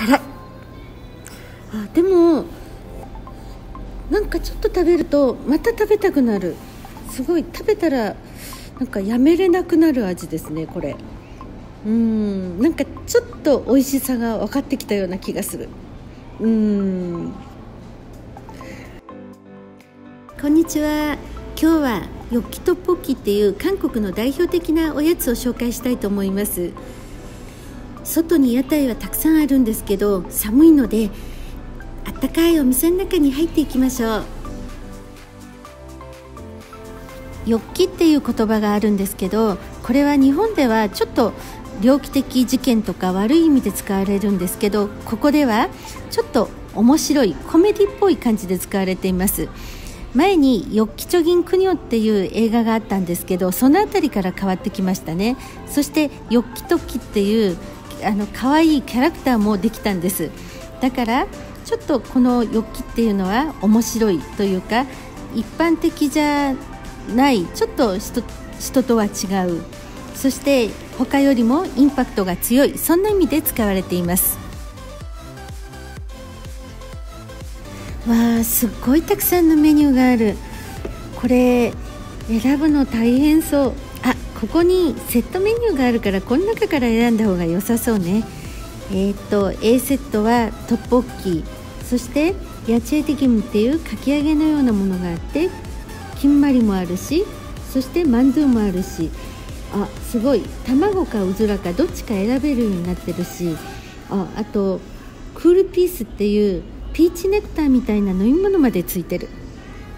辛いあでもなんかちょっと食べるとまた食べたくなる。すごい食べたらなんかやめれなくなる味ですねこれ。うんなんかちょっと美味しさが分かってきたような気がする。うん。こんにちは。今日はヨッキトッポッキっていう韓国の代表的なおやつを紹介したいと思います。外に屋台はたくさんあるんですけど寒いのであったかいお店の中に入っていきましょう。ヨッキっていう言葉があるんですけどこれは日本ではちょっと猟奇的事件とか悪い意味で使われるんですけどここではちょっと面白いコメディっぽい感じで使われています。前に「ヨッキチョギンクニョ」っていう映画があったんですけどその辺りから変わってきましたね。そして「ヨッキトッキ」っていうあの可愛いキャラクターもできたんです。だからちょっとこのヨッキっていうのは面白いというか一般的じゃないちょっと人とは違う。そして他よりもインパクトが強い。そんな意味で使われています。わあすっごいたくさんのメニューがある。これ選ぶの大変そう。ここにセットメニューがあるからこの中から選んだ方が良さそうね。えっ、と A セットはトッポッキそしてヤチェテキムっていうかき揚げのようなものがあって金まりもあるしそしてマンドゥもあるし。あすごい。卵かうずらかどっちか選べるようになってるし。ああとクールピースっていうピーチネクターみたいな飲み物までついてる。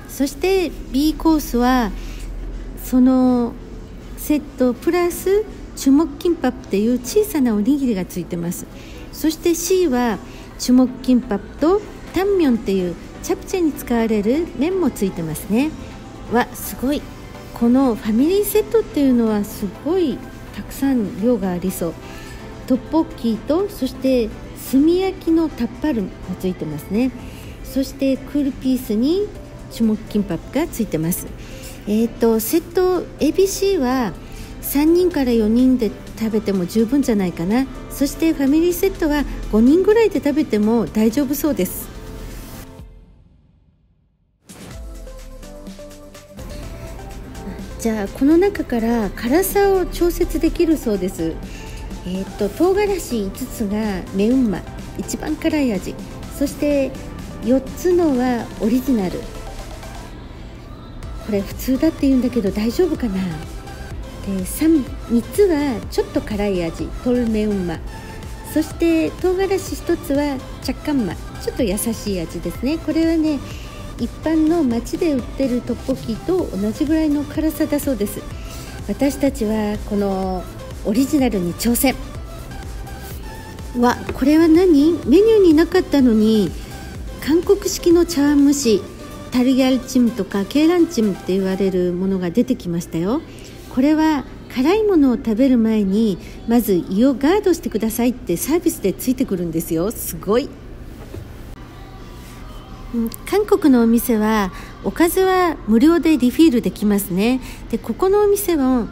そして B コースはそのセットプラスチュモッキンパップっていう小さなおにぎりがついてます。そして C はチュモッキンパップとタンミョンっていうチャプチェに使われる麺もついてますね。わすごい。このファミリーセットっていうのはすごいたくさん量がありそう。トッポッキーとそして炭焼きのタッパルもついてますね。そしてクールピースにチュモッキンパップがついてます。え、ー、とセット ABC は3人から4人で食べても十分じゃないかな。そしてファミリーセットは5人ぐらいで食べても大丈夫そうです。じゃあこの中から辛さを調節できるそうです。えー、っと唐辛子5つがメウンマ一番辛い味。そして4つのはオリジナル。これ普通だって言うんだけど大丈夫かな？で 3, 3つはちょっと辛い味。トルメウンマ。そして唐辛子1つはチャッカンマ。ちょっと優しい味ですね。これはね一般の街で売ってるトッポキと同じぐらいの辛さだそうです。私たちはこのオリジナルに挑戦。わこれは何？メニューになかったのに韓国式の茶碗蒸し。タリギャルチムとかケーランチムって言われるものが出てきましたよ。これは辛いものを食べる前にまず胃をガードしてくださいってサービスでついてくるんですよ。すごい。韓国のお店はおかずは無料でリフィールできますね。でここのお店も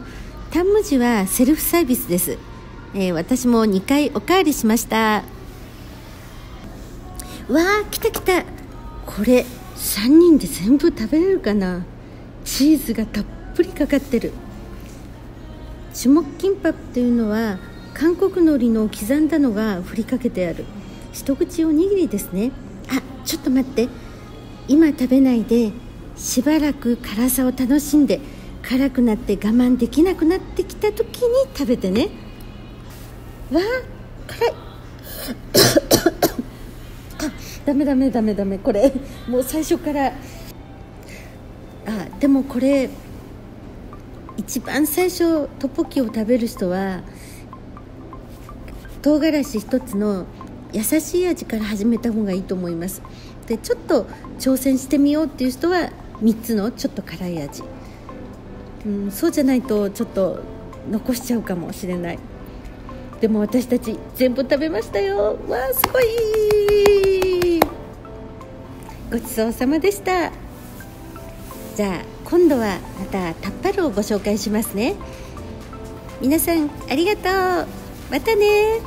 タンムジはセルフサービスです、えー、私も2回おかわりしました。わあ来た来た。これ3人で全部食べれるかな？チーズがたっぷりかかってる。チュモッキンパというのは韓国海苔の刻んだのがふりかけてある。一口おにぎりですね。あちょっと待って。今食べないでしばらく辛さを楽しんで辛くなって我慢できなくなってきた時に食べてね。わあ辛い。ダメダメダメダメこれ。もう最初から。あでもこれ一番最初トッポキを食べる人は唐辛子一つの優しい味から始めた方がいいと思います。でちょっと挑戦してみようっていう人は3つのちょっと辛い味、うん、そうじゃないとちょっと残しちゃうかもしれない。でも私たち全部食べましたよ。わあすごい。ごちそうさまでした。じゃあ今度はまたタッパルをご紹介しますね。皆さんありがとう。またね。